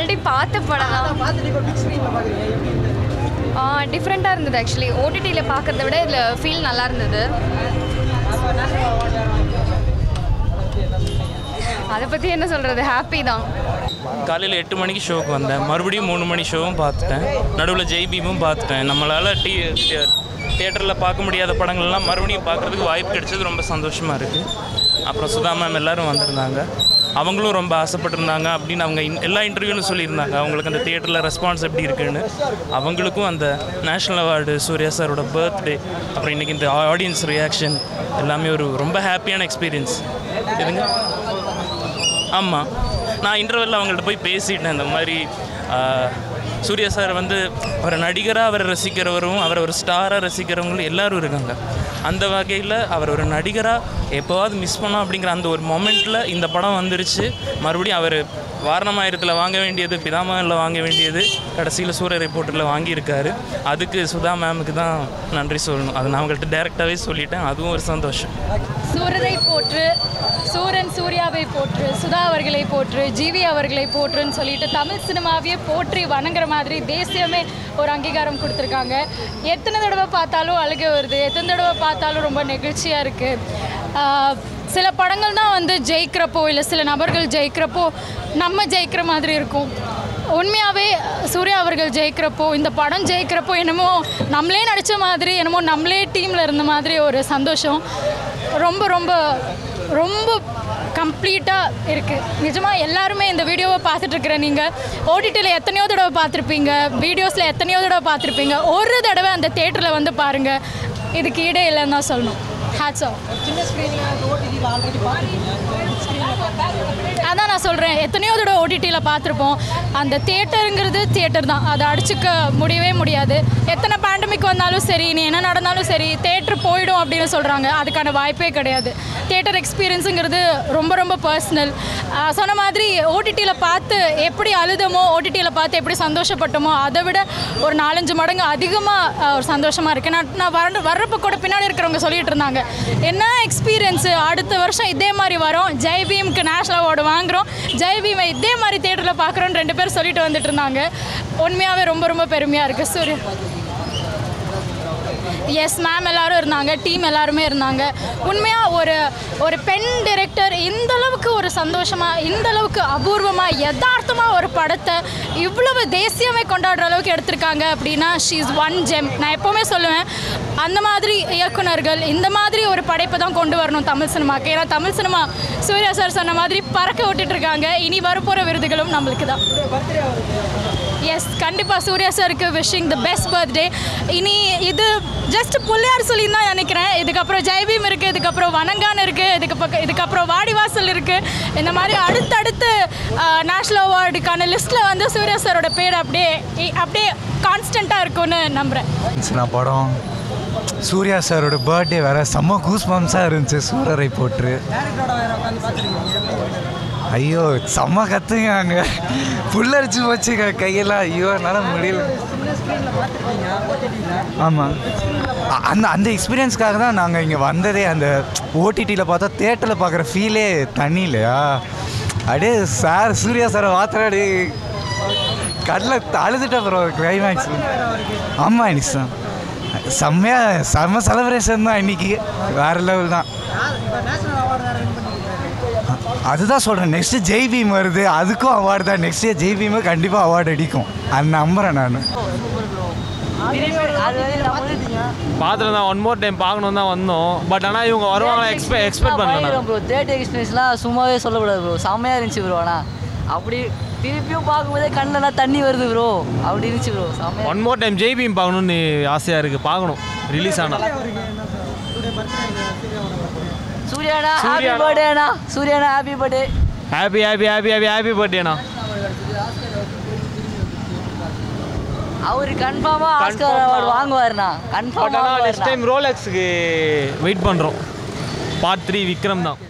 Already பார்த்த படம் தான். டிஃப்ரெண்ட்டாக இருந்தது? ஆக்சுவலி ஓடிடியில் பார்க்குறத விட இதில் ஃபீல் நல்லா இருந்தது. அதை பற்றி என்ன சொல்கிறது ஹாப்பி தான். காலையில் எட்டு மணிக்கு ஷோக்கு வந்தேன். மறுபடியும் மூணு மணி ஷோவும் பார்த்துட்டேன். நடுவில் ஜெய்பீமும் பார்த்துட்டேன். நம்மளால் டி தியேட்டரில் பார்க்க முடியாத படங்கள்லாம் மறுபடியும் பார்க்குறதுக்கு வாய்ப்பு கிடைச்சது ரொம்ப சந்தோஷமாக இருக்குது அப்புறம் சுதா மேம் எல்லோரும் வந்திருந்தாங்க. அவங்களும் ரொம்ப ஆசைப்பட்டிருந்தாங்க அப்படின்னு அவங்க இன்- எல்லா இன்டர்வியூலும் சொல்லியிருந்தாங்க. அவங்களுக்கு அந்த தியேட்டரில் ரெஸ்பான்ஸ் எப்படி இருக்குன்னு. அவங்களுக்கும் அந்த நேஷ்னல் அவார்டு சூர்யா சாரோட பர்த்டே அப்புறம் இன்றைக்கி இந்த ஆடியன்ஸ் ரியாக்ஷன் எல்லாமே ஒரு ரொம்ப ஹாப்பியான எக்ஸ்பீரியன்ஸ் எதுங்க ஆமாம் நான் இன்டர்வெல்ல அவங்கள்ட்ட போய் பேசிட்டேன். இந்த மாதிரி சூர்யா சார் வந்து ஒரு நடிகராக அவரை ரசிக்கிறவரும் அவரை ஒரு ஸ்டாராக ரசிக்கிறவங்களும் எல்லோரும் இருக்காங்க. அந்த வகையில் அவர் ஒரு நடிகராக எப்போவாவது மிஸ் பண்ணோம் அப்படிங்கிற அந்த ஒரு மொமெண்ட்டில் இந்த படம் வந்துருச்சு. மறுபடியும் அவர் வாரணமாயிரத்தில் வாங்க வேண்டியது பிதாமகனில் வாங்க வேண்டியது கடைசியில் சூரிய ரிப்போர்ட்டில் வாங்கியிருக்காரு. அதுக்கு சுதா மேமுக்கு தான் நன்றி சொல்லணும். அது நான் அவங்கள்ட்ட டேரெக்டாகவே சொல்லிட்டேன். அதுவும் ஒரு சந்தோஷம். சூரரை போற்று சூரன் சூர்யாவை போற்று சுதா அவர்களை போற்று ஜிவி அவர்களை போற்றுன்னு சொல்லிட்டு தமிழ் சினிமாவையே போற்றி வணங்குற மாதிரி தேசியமே ஒரு அங்கீகாரம் கொடுத்துருக்காங்க. எத்தனை தடவை பார்த்தாலும் அழுக வருது. எத்தனை தடவை பார்த்தாலும் ரொம்ப நெகிழ்ச்சியாக இருக்குது சில படங்கள் தான் வந்து ஜெயிக்கிறப்போ இல்லை சில நபர்கள் ஜெயிக்கிறப்போ நம்ம ஜெயிக்கிற மாதிரி இருக்கும். உண்மையாகவே சூர்யா அவர்கள் ஜெயிக்கிறப்போ இந்த படம் ஜெயிக்கிறப்போ என்னமோ நம்மளே நடித்த மாதிரி என்னமோ நம்மளே டீமில் இருந்த மாதிரி ஒரு சந்தோஷம். ரொம்ப ரொம்ப ரொம்ப கம்ப்ளீட்டாக இருக்குது நிஜமாக எல்லாருமே இந்த வீடியோவை பார்த்துட்ருக்குற நீங்கள் ஓடிடியில் எத்தனையோ தடவை பார்த்துருப்பீங்க வீடியோஸில் எத்தனையோ தடவை பார்த்துருப்பீங்க ஒரு தடவை அந்த தேட்டரில் வந்து பாருங்கள் இதுக்கு ஈடே இல்லைன்னு தான் சொல்லணும். ஹேட்ஸ் ஆஃப் அதான் நான் சொல்கிறேன் எத்தனையோ தடவை ஓடிடியில் பார்த்துருப்போம். அந்த தியேட்டருங்கிறது தியேட்டர் தான். அதை அடிச்சுக்க முடியவே முடியாது. எத்தனை பேண்டமிக் வந்தாலும் சரி நீ என்ன நடந்தாலும் சரி தேட்டர் போயிடும் அப்படின்னு சொல்கிறாங்க அதுக்கான வாய்ப்பே கிடையாது. தியேட்டர் எக்ஸ்பீரியன்ஸுங்கிறது ரொம்ப ரொம்ப பர்சனல் சொன்ன மாதிரி ஓடிடியில் பார்த்து எப்படி அழுதமோ ஓடிடியில் பார்த்து எப்படி சந்தோஷப்பட்டோமோ அதை விட ஒரு நாலஞ்சு மடங்கு அதிகமாக ஒரு சந்தோஷமாக இருக்குது நான் நான் வர வர்றப்போ கூட பின்னாடி இருக்கிறவங்க சொல்லிட்டு இருந்தாங்க. என்ன எக்ஸ்பீரியன்ஸு அடுத்த வருஷம் இதே மாதிரி வரும். ஜெய் பீமுக்கு நேஷனல் அவார்டு வாங்குகிறோம் ஜெய் பீமை இதே மாதிரி தேட்டரில் பார்க்குறோன்னு ரெண்டு பேர் சொல்லிட்டு வந்துட்டு இருந்தாங்க. உண்மையாகவே ரொம்ப ரொம்ப பெருமையாக இருக்குது சூர்யா. எஸ் மேம் எல்லாரும் இருந்தாங்க டீம் எல்லாருமே இருந்தாங்க. உண்மையாக ஒரு ஒரு பெண் டிரெக்டர் இந்த அளவுக்கு ஒரு சந்தோஷமாக இந்த அளவுக்கு அபூர்வமாக யதார்த்தமாக ஒரு படத்தை இவ்வளவு தேசியமே கொண்டாடுற அளவுக்கு எடுத்திருக்காங்க அப்படின்னா ஷீ இஸ் ஒன் ஜெம் நான் எப்போவுமே சொல்லுவேன் அந்த மாதிரி இயக்குனர்கள் இந்த மாதிரி ஒரு படைப்பை தான் கொண்டு வரணும் தமிழ் சினிமாக்கு. ஏன்னா தமிழ் சினிமா சூர்யா சார் சொன்ன மாதிரி பறக்க விட்டுட்டு இருக்காங்க. இனி வரப்போகிற விருதுகளும் நம்மளுக்கு தான் எஸ் கண்டிப்பாக சூர்யா சாருக்கு விஷிங் த பெஸ்ட் பர்த்டே இனி இது ஜஸ்ட் புள்ளையார் சொல்லி தான் நினைக்கிறேன். இதுக்கப்புறம் ஜெய்பீம் இருக்குது இதுக்கப்புறம் வனங்கான் இருக்குது இதுக்கு பக்கம் இதுக்கப்புறம் வாடிவாசல் இருக்குது இந்த மாதிரி அடுத்தடுத்து நேஷ்னல் அவார்டுக்கான லிஸ்ட்டில் வந்து சூர்யா சாரோட பேர் அப்படியே அப்படியே கான்ஸ்டண்ட்டாக இருக்கும்னு நம்புகிறேன் நான் படம். சூர்யா சாரோட பர்த்டே வேற செம்ம கூஸ் பம்ஸாக இருந்துச்சு. சூரரை போட்டு ஐயோ செம்ம கத்துங்க அங்கே. புல்லரிச்சு போச்சு கையெல்லாம். ஐயோ என்னால் முடியல. ஆமாம் அந்த அந்த எக்ஸ்பீரியன்ஸ்க்காக தான் நாங்கள் இங்கே வந்ததே. அந்த ஓடிடியில் பார்த்தா தேட்டரில் பார்க்குற ஃபீலே தனி இல்லையா? அப்படியே சார் சூர்யா சாரை வாத்துறாடி கடல அழுதுட்ட அப்புறம் கிளைமேக்ஸ் ஆமாம் இன்னைக்கு தான் செம்மையாக செம்ம செலப்ரேஷன் தான் இன்னைக்கு. வேறு லெவல் தான் இப்போ நேஷனல் அவார்டு வேறு வின் பண்ணியிருக்காரு அதுதான் சொல்கிறேன் நெக்ஸ்ட்டு ஜெய் பீம் வருது. அதுக்கும் அவார்டு தான். நெக்ஸ்ட் இயர் ஜெய் பீமு கண்டிப்பாக அவார்டு அடிக்கும். அது நம்புகிறேன் நான். பார்த்துட்டு தான் ஒன் மோர் டைம் பார்க்கணும் தான் வந்தோம். பட் ஆனால் இவங்க வருவாங்க எக்ஸ்பெக்ட் எக்ஸ்பெக்ட் பண்ணல ப்ரோ தேட்டர் எக்ஸ்பீரியன்ஸ்லாம் சும்மாவே சொல்லக்கூடாது ப்ரோ செம்மையாக இருந்துச்சு ப்ரோ ஆனால் அப்படி திருப்பியும் பார்க்கும்போதே கண்ணெல்லாம் தண்ணி வருது ப்ரோ அப்படி இருந்துச்சு bro one more time Jai Bhim பார்க்கணும்னு ஆசையாக இருக்குது பார்க்கணும். ரிலீஸ் ஆனால் சூர்யாண்ணா ஹாப்பி. பர்த்டேண்ணா சூர்யாண்ணா happy birthday happy happy happy happy happy பர்த்டேண்ணா அவர் கன்ஃபார்மாக ஆஸ்கர் அவார்டு வாங்குவாருண்ணா. ஆனால் நெக்ஸ்ட் டைம் ரோலெக்ஸுக்கு வெயிட் பண்ணுறோம் பார்ட் த்ரீ விக்ரம் தான்.